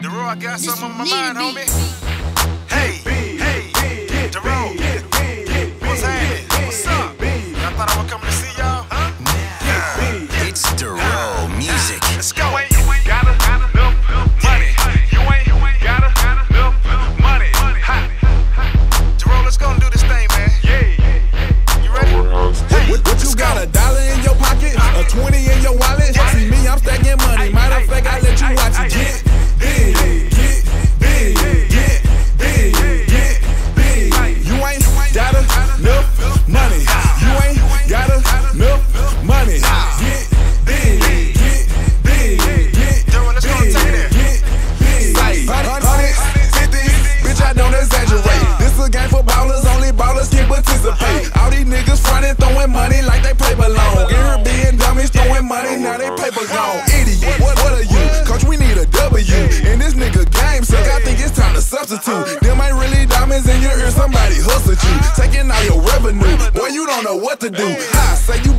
Dorrough, I got something on my mind, homie. Hey, hey, Dorrough, what's happening? What's up? Y'all thought I was coming to see y'all, huh? It's Dorrough music. Let's go. What you got a dollar in your pocket? A 20 Idiot, what, what are you? Coach, we need a W. And this nigga game suck, I think it's time to substitute. Them ain't really diamonds in your ear, somebody hustled you. Taking all your revenue, boy, you don't know what to do. I say you